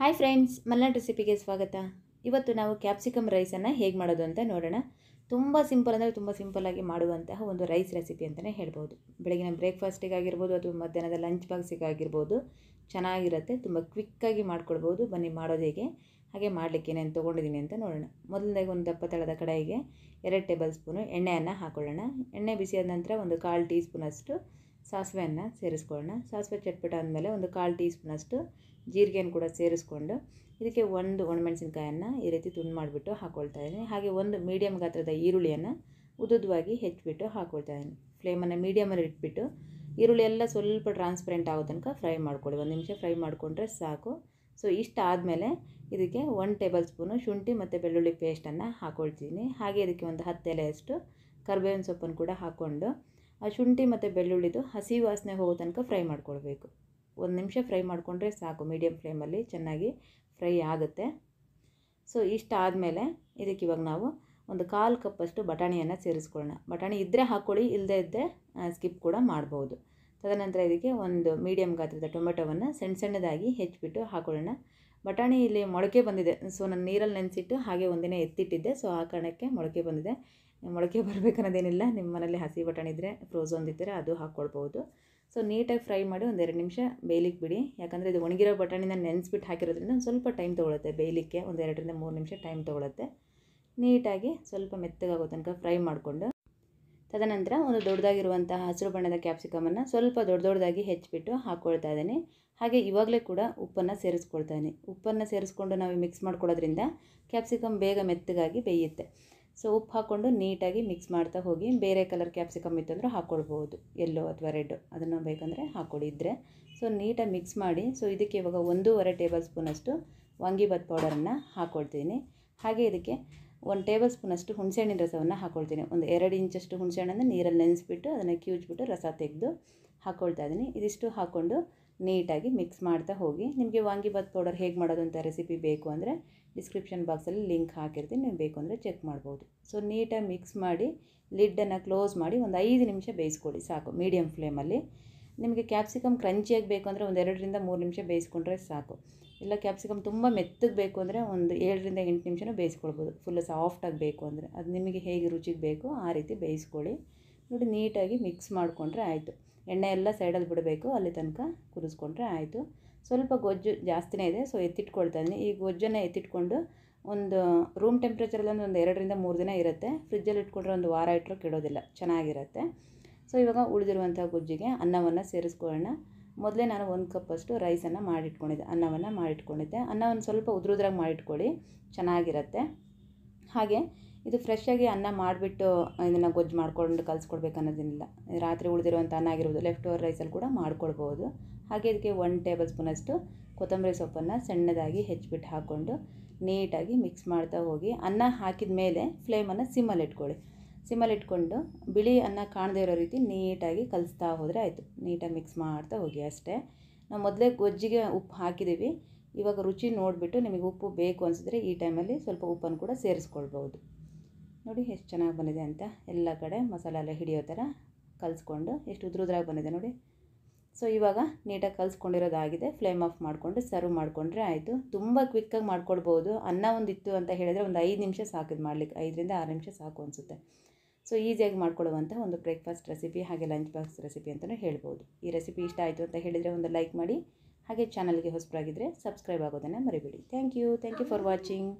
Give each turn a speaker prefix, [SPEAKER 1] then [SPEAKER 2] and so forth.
[SPEAKER 1] Hi friends, Malnad ರೆಸಿಪಿಗೆ ಸ್ವಾಗತ. ಇವತ್ತು ನಾವು ಕ್ಯಾಪ್ಸಿಕಮ್ ರೈಸನ್ನು ಹೇಗೆ ಮಾಡೋದು ಅಂತ ನೋಡೋಣ. ತುಂಬ ಸಿಂಪಲ್ ಅಂದರೆ ತುಂಬ ಸಿಂಪಲ್ಲಾಗಿ ಮಾಡುವಂತಹ ಒಂದು ರೈಸ್ ರೆಸಿಪಿ ಅಂತಲೇ ಹೇಳ್ಬೋದು. ಬೆಳಗಿನ ಬ್ರೇಕ್ಫಾಸ್ಟಿಗೆ ಆಗಿರ್ಬೋದು ಅಥವಾ ಮಧ್ಯಾಹ್ನದ ಲಂಚ್ ಬಾಕ್ಸಿಗೆ ಆಗಿರ್ಬೋದು, ಚೆನ್ನಾಗಿರುತ್ತೆ, ತುಂಬ ಕ್ವಿಕ್ಕಾಗಿ ಮಾಡ್ಕೊಳ್ಬೋದು. ಬನ್ನಿ ಮಾಡೋದು ಹೇಗೆ? ಹಾಗೆ ಮಾಡಲಿಕ್ಕೆ ಏನೇನು ತೊಗೊಂಡಿದ್ದೀನಿ ಅಂತ ನೋಡೋಣ. ಮೊದಲನೇಗೆ ಒಂದು ದಪ್ಪ ತಳದ ಕಡಾಯಿಗೆ ಎರಡು ಟೇಬಲ್ ಸ್ಪೂನು ಎಣ್ಣೆಯನ್ನು ಹಾಕೊಳ್ಳೋಣ. ಎಣ್ಣೆ ಬಿಸಿಯಾದ ನಂತರ ಒಂದು ಕಾಲು ಟೀ ಸ್ಪೂನಷ್ಟು ಸಾಸಿವೆಯನ್ನು ಸೇರಿಸ್ಕೊಳ್ಳೋಣ. ಸಾಸಿವೆ ಚಟ್ಪಟ ಆದಮೇಲೆ ಒಂದು ಕಾಲು ಟೀ ಸ್ಪೂನಷ್ಟು ಜೀರಿಗೆಯನ್ನು ಕೂಡ ಸೇರಿಸ್ಕೊಂಡು ಇದಕ್ಕೆ ಒಂದು ಒಣಮೆಣಸಿನ್ಕಾಯನ್ನು ಈ ರೀತಿ ತುಂಡು ಮಾಡಿಬಿಟ್ಟು ಹಾಕ್ಕೊಳ್ತಾ ಇದ್ದೀನಿ. ಹಾಗೆ ಒಂದು ಮೀಡಿಯಮ್ ಗಾತ್ರದ ಈರುಳ್ಳಿಯನ್ನು ಉದುದ್ವಾಗಿ ಹೆಚ್ಚಿಬಿಟ್ಟು ಹಾಕ್ಕೊಳ್ತಾ ಇದ್ದೀನಿ. ಫ್ಲೇಮನ್ನು ಮೀಡಿಯಮಲ್ಲಿ ಇಟ್ಬಿಟ್ಟು ಈರುಳ್ಳಿ ಎಲ್ಲ ಸ್ವಲ್ಪ ಟ್ರಾನ್ಸ್ಪರೆಂಟ್ ಆಗೋ ತನಕ ಫ್ರೈ ಮಾಡ್ಕೊಳ್ಳಿ. ಒಂದು ನಿಮಿಷ ಫ್ರೈ ಮಾಡಿಕೊಂಡ್ರೆ ಸಾಕು. ಸೊ, ಇಷ್ಟು ಆದಮೇಲೆ ಇದಕ್ಕೆ ಒನ್ ಟೇಬಲ್ ಸ್ಪೂನು ಶುಂಠಿ ಮತ್ತು ಬೆಳ್ಳುಳ್ಳಿ ಪೇಸ್ಟನ್ನು ಹಾಕ್ಕೊಳ್ತೀನಿ ಹಾಗೆ ಇದಕ್ಕೆ ಒಂದು ಹತ್ತು ಎಲೆಯಷ್ಟು ಕರ್ಬೇವಿನ ಸೊಪ್ಪನ್ನು ಕೂಡ ಹಾಕ್ಕೊಂಡು ಆ ಶುಂಠಿ ಮತ್ತು ಬೆಳ್ಳುಳ್ಳಿದು ಹಸಿ ವಾಸನೆ ಹೋಗೋ ತನಕ ಫ್ರೈ ಮಾಡ್ಕೊಳ್ಬೇಕು. ಒಂದು ನಿಮಿಷ ಫ್ರೈ ಮಾಡಿಕೊಂಡ್ರೆ ಸಾಕು ಮೀಡಿಯಮ್ ಫ್ಲೇಮಲ್ಲಿ ಚೆನ್ನಾಗಿ ಫ್ರೈ ಆಗುತ್ತೆ. ಸೊ, ಇಷ್ಟ ಆದಮೇಲೆ ಇದಕ್ಕೆ ಇವಾಗ ನಾವು ಒಂದು ಕಾಲು ಕಪ್ಪಷ್ಟು ಬಟಾಣಿಯನ್ನು ಸೇರಿಸ್ಕೊಳ್ಳೋಣ. ಬಟಾಣಿ ಇದ್ದರೆ ಹಾಕ್ಕೊಳ್ಳಿ ಇಲ್ಲದೇ ಇದ್ದರೆ ಸ್ಕಿಪ್ ಕೂಡ ಮಾಡ್ಬೋದು. ತದನಂತರ ಇದಕ್ಕೆ ಒಂದು ಮೀಡಿಯಮ್ ಗಾತ್ರದ ಟೊಮೆಟೊವನ್ನು ಸಣ್ಣ ಸಣ್ಣದಾಗಿ ಹೆಚ್ಚಿಬಿಟ್ಟು ಹಾಕೊಳ್ಳೋಣ. ಬಟಾಣಿ ಇಲ್ಲಿ ಮೊಳಕೆ ಬಂದಿದೆ. ಸೊ, ನಾನು ನೀರಲ್ಲಿ ನೆನೆಸಿಟ್ಟು ಹಾಗೆ ಒಂದಿನ ಎತ್ತಿಟ್ಟಿದ್ದೆ. ಸೊ, ಆ ಕಾರಣಕ್ಕೆ ಮೊಳಕೆ ಬಂದಿದೆ. ಮೊಳಕೆ ಬರಬೇಕನ್ನೋದೇನಿಲ್ಲ ನಿಮ್ಮ ಮನೇಲಿ ಹಸಿ ಬಟಾಣಿ ಇದ್ದರೆ ಫ್ರೋಝನ್ ಅದು ಹಾಕ್ಕೊಳ್ಬೋದು ಸೊ ನೀಟಾಗಿ ಫ್ರೈ ಮಾಡಿ ಒಂದೆರಡು ನಿಮಿಷ ಬೇಯಲಿಕ್ಕೆ ಬಿಡಿ. ಯಾಕಂದರೆ ಇದು ಒಣಗಿರೋ ಬಟಾಣಿನ ನೆನೆಸ್ಬಿಟ್ಟು ಹಾಕಿರೋದ್ರಿಂದ ಒಂದು ಸ್ವಲ್ಪ ಟೈಮ್ ತೊಗೊಳುತ್ತೆ ಬೇಯಲಿಕ್ಕೆ. ಒಂದು ಎರಡರಿಂದ ಮೂರು ನಿಮಿಷ ಟೈಮ್ ತೊಗೊಳುತ್ತೆ. ನೀಟಾಗಿ ಸ್ವಲ್ಪ ಮೆತ್ತಗಾಗೋ ತನಕ ಫ್ರೈ ಮಾಡಿಕೊಂಡು ತದನಂತರ ಒಂದು ದೊಡ್ಡದಾಗಿರುವಂತಹ ಹಸಿರು ಬಣ್ಣದ ಕ್ಯಾಪ್ಸಿಕಮನ್ನು ಸ್ವಲ್ಪ ದೊಡ್ಡ ದೊಡ್ಡದಾಗಿ ಹೆಚ್ಚಿಬಿಟ್ಟು ಹಾಕ್ಕೊಳ್ತಾ ಇದ್ದೀನಿ. ಹಾಗೆ ಇವಾಗಲೇ ಕೂಡ ಉಪ್ಪನ್ನು ಸೇರಿಸ್ಕೊಳ್ತಾ ಇದ್ದೀನಿ. ಉಪ್ಪನ್ನು ಸೇರಿಸ್ಕೊಂಡು ನಾವು ಮಿಕ್ಸ್ ಮಾಡ್ಕೊಳ್ಳೋದ್ರಿಂದ ಕ್ಯಾಪ್ಸಿಕಮ್ ಬೇಗ ಮೆತ್ತಗಾಗಿ ಬೇಯುತ್ತೆ. ಸೊ ಉಪ್ಪು ಹಾಕ್ಕೊಂಡು ನೀಟಾಗಿ ಮಿಕ್ಸ್ ಮಾಡ್ತಾ ಹೋಗಿ ಬೇರೆ ಕಲರ್ ಕ್ಯಾಪ್ಸಿಕಮ್ ಇತ್ತಂದ್ರೆ ಹಾಕ್ಕೊಳ್ಬೋದು ಎಲ್ಲೋ ಅಥವಾ ರೆಡ್ ಅದನ್ನು ಬೇಕಂದರೆ ಹಾಕ್ಕೊಳ್ಳಿ ಸೊ ನೀಟಾಗಿ ಮಿಕ್ಸ್ ಮಾಡಿ ಸೊ ಇದಕ್ಕೆ ಇವಾಗ ಒಂದೂವರೆ ಟೇಬಲ್ ಸ್ಪೂನಷ್ಟು ವಾಂಗಿಬಾತ್ ಪೌಡರನ್ನು ಹಾಕ್ಕೊಳ್ತೀನಿ ಹಾಗೆ ಇದಕ್ಕೆ ಒಂದು ಟೇಬಲ್ ಸ್ಪೂನಷ್ಟು ಹುಣಸೆಹಣ್ಣಿನ ರಸವನ್ನು ಹಾಕ್ಕೊಳ್ತೀನಿ ಒಂದು ಎರಡು ಇಂಚಷ್ಟು ಹುಣಸೆಹಣ್ಣನ್ನು ನೀರಲ್ಲಿ ನೆನೆಸ್ಬಿಟ್ಟು ಅದನ್ನು ಕ್ಯೂಚ್ಬಿಟ್ಟು ರಸ ತೆಗೆದು ಹಾಕ್ಕೊಳ್ತಾ ಇದ್ದೀನಿ. ಇದಿಷ್ಟು ಹಾಕ್ಕೊಂಡು ನೀಟಾಗಿ ಮಿಕ್ಸ್ ಮಾಡ್ತಾ ಹೋಗಿ. ನಿಮಗೆ ವಾಂಗಿಬಾತ್ ಪೌಡರ್ ಹೇಗೆ ಮಾಡೋದು ಅಂತ ರೆಸಿಪಿ ಬೇಕು ಅಂದರೆ ಡಿಸ್ಕ್ರಿಪ್ಷನ್ ಬಾಕ್ಸಲ್ಲಿ ಲಿಂಕ್ ಹಾಕಿರ್ತೀನಿ, ನೀವು ಬೇಕು ಅಂದರೆ ಚೆಕ್ ಮಾಡ್ಬೋದು. ಸೊ ನೀಟಾಗಿ ಮಿಕ್ಸ್ ಮಾಡಿ ಲಿಡ್ಡನ್ನು ಕ್ಲೋಸ್ ಮಾಡಿ ಒಂದು ಐದು ನಿಮಿಷ ಬೇಯಿಸ್ಕೊಳ್ಳಿ ಸಾಕು ಮೀಡಿಯಮ್ ಫ್ಲೇಮಲ್ಲಿ ನಿಮಗೆ ಕ್ಯಾಪ್ಸಿಕಮ್ ಕ್ರಂಚಿಯಾಗಿ ಬೇಕು ಅಂದರೆ ಒಂದು ಎರಡರಿಂದ ಮೂರು ನಿಮಿಷ ಬೇಯಿಸ್ಕೊಂಡ್ರೆ ಸಾಕು. ಇಲ್ಲ ಕ್ಯಾಪ್ಸಿಕಮ್ ತುಂಬ ಮೆತ್ತಗೆ ಬೇಕು ಅಂದರೆ ಒಂದು ಏಳರಿಂದ ಎಂಟು ನಿಮಿಷನೂ ಬೇಯಿಸ್ಕೊಳ್ಬೋದು. ಫುಲ್ ಸಾಫ್ಟಾಗಿ ಬೇಕು ಅಂದರೆ. ಅದು ನಿಮಗೆ ಹೇಗೆ ರುಚಿಗೆ ಬೇಕೋ ಆ ರೀತಿ ಬೇಯಿಸ್ಕೊಳ್ಳಿ. ನೋಡಿ, ನೀಟಾಗಿ ಮಿಕ್ಸ್ ಮಾಡಿಕೊಂಡ್ರೆ ಆಯಿತು. ಎಣ್ಣೆ ಎಲ್ಲ ಸೈಡಲ್ಲಿ ಬಿಡಬೇಕು, ಅಲ್ಲಿ ತನಕ ಕುದಿಸ್ಕೊಂಡ್ರೆ ಆಯಿತು. ಸ್ವಲ್ಪ ಗೊಜ್ಜು ಜಾಸ್ತಿನೇ ಇದೆ ಸೊ ಎತ್ತಿಟ್ಕೊಳ್ತಾ ಇದ್ದೀನಿ. ಈ ಗೊಜ್ಜನ್ನು ಎತ್ತಿಟ್ಕೊಂಡು ಒಂದು ರೂಮ್ ಟೆಂಪ್ರೇಚರಲ್ಲಿ ಒಂದು ಎರಡರಿಂದ ಮೂರು ದಿನ ಇರುತ್ತೆ. ಫ್ರಿಜ್ಜಲ್ಲಿ ಇಟ್ಕೊಂಡ್ರೆ ಒಂದು ವಾರ ಇಟ್ಟರು ಕೆಡೋದಿಲ್ಲ, ಚೆನ್ನಾಗಿರುತ್ತೆ. ಸೊ ಇವಾಗ ಉಳಿದಿರುವಂಥ ಗೊಜ್ಜಿಗೆ ಅನ್ನವನ್ನು ಸೇರಿಸ್ಕೊಳ್ಳೋಣ. ಮೊದಲೇ ನಾನು ಒಂದು ಕಪ್ಪಷ್ಟು ರೈಸನ್ನು ಮಾಡಿಟ್ಕೊಂಡಿದ್ದೆ, ಅನ್ನವನ್ನು ಮಾಡಿಟ್ಕೊಂಡಿದ್ದೆ. ಅನ್ನವನ್ನು ಸ್ವಲ್ಪ ಉದ್ರುದ್ರಾಗಿ ಮಾಡಿಟ್ಕೊಳ್ಳಿ, ಚೆನ್ನಾಗಿರುತ್ತೆ. ಹಾಗೆ ಇದು ಫ್ರೆಶ್ಶಾಗಿ ಅನ್ನ ಮಾಡಿಬಿಟ್ಟು ಇದನ್ನು ಗೊಜ್ಜು ಮಾಡ್ಕೊಂಡು ಕಲಿಸ್ಕೊಡ್ಬೇಕು ಅನ್ನೋದೇನಿಲ್ಲ ರಾತ್ರಿ ಉಳಿದಿರುವಂಥ ಅನ್ನ ಆಗಿರ್ಬೋದು ಲೆಫ್ಟ್ ಓವರ್ ರೈಸಲ್ಲಿ ಕೂಡ ಮಾಡ್ಕೊಳ್ಬೋದು. ಹಾಗೆ ಇದಕ್ಕೆ ಒನ್ ಟೇಬಲ್ ಸ್ಪೂನಷ್ಟು ಕೊತ್ತಂಬರಿ ಸೊಪ್ಪನ್ನು ಸಣ್ಣದಾಗಿ ಹೆಚ್ಚಿಬಿಟ್ಟು ಹಾಕ್ಕೊಂಡು ನೀಟಾಗಿ ಮಿಕ್ಸ್ ಮಾಡ್ತಾ ಹೋಗಿ, ಅನ್ನ ಹಾಕಿದ ಮೇಲೆ ಫ್ಲೇಮನ್ನು ಸಿಮ್ಮಲ್ಲಿ ಇಟ್ಕೊಳ್ಳಿ. ಸಿಮ್ಮಲ್ಲಿ ಇಟ್ಕೊಂಡು ಬಿಳಿ ಅನ್ನ ಕಾಣದೇ ಇರೋ ರೀತಿ ನೀಟಾಗಿ ಕಲಿಸ್ತಾ ಹೋದರೆ ಆಯಿತು. ನೀಟಾಗಿ ಮಿಕ್ಸ್ ಮಾಡ್ತಾ ಹೋಗಿ ಅಷ್ಟೇ. ನಾವು ಮೊದಲೇ ಗೊಜ್ಜಿಗೆ ಉಪ್ಪು ಹಾಕಿದ್ದೀವಿ ಇವಾಗ ರುಚಿ ನೋಡಿಬಿಟ್ಟು ನಿಮಗೆ ಉಪ್ಪು ಬೇಕು ಅನಿಸಿದ್ರೆ ಈ ಟೈಮಲ್ಲಿ ಸ್ವಲ್ಪ ಉಪ್ಪನ್ನು ಕೂಡ ಸೇರಿಸ್ಕೊಳ್ಬೋದು ನೋಡಿ ಎಷ್ಟು ಚೆನ್ನಾಗಿ ಬಂದಿದೆ ಅಂತ ಎಲ್ಲ ಕಡೆ ಮಸಾಲೆ ಎಲ್ಲ ಹಿಡಿಯೋ ಥರ ಕಲಿಸ್ಕೊಂಡು ಎಷ್ಟು ಉದ್ರುದ್ರಾಗಿ ಬಂದಿದೆ ನೋಡಿ. ಸೊ ಇವಾಗ ನೀಟಾಗಿ ಕಲಿಸ್ಕೊಂಡಿರೋದಾಗಿದೆ. ಫ್ಲೇಮ್ ಆಫ್ ಮಾಡಿಕೊಂಡು ಸರ್ವ್ ಮಾಡಿಕೊಂಡ್ರೆ ಆಯಿತು. ತುಂಬ ಕ್ವಿಕ್ಕಾಗಿ ಮಾಡ್ಕೊಳ್ಬೋದು ಅನ್ನ ಒಂದಿತ್ತು ಅಂತ ಹೇಳಿದರೆ ಒಂದು ಐದು ನಿಮಿಷ ಸಾಕು ಇದು ಮಾಡಲಿಕ್ಕೆ. ಐದರಿಂದ ಆರು ನಿಮಿಷ ಸಾಕು ಅನಿಸುತ್ತೆ. ಸೊ ಈಸಿಯಾಗಿ ಮಾಡ್ಕೊಳ್ಳುವಂಥ ಒಂದು ಬ್ರೇಕ್ಫಾಸ್ಟ್ ರೆಸಿಪಿ ಹಾಗೆ ಲಂಚ್ ಬಾಕ್ಸ್ ರೆಸಿಪಿ ಅಂತಲೂ ಹೇಳ್ಬೋದು. ಈ ರೆಸಿಪಿ ಇಷ್ಟ ಆಯಿತು ಅಂತ ಹೇಳಿದರೆ ಒಂದು ಲೈಕ್ ಮಾಡಿ. ಹಾಗೆ ಚಾನಲ್ಗೆ ಹೊಸಬರಾಗಿದ್ದರೆ ಸಬ್ಸ್ಕ್ರೈಬ್ ಆಗೋದನ್ನು ಮರಿಬೇಡಿ. Thank you thank you for watching